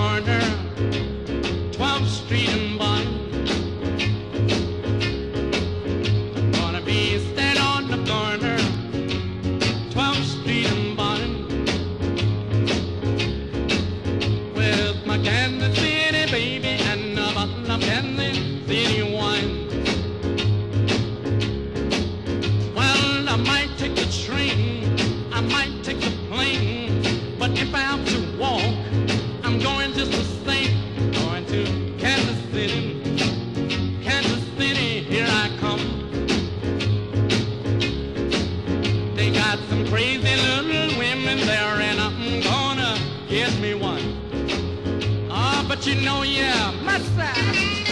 corner. Got some crazy little women there, and I'm gonna get me one. Ah, oh, but you know, yeah, mustache.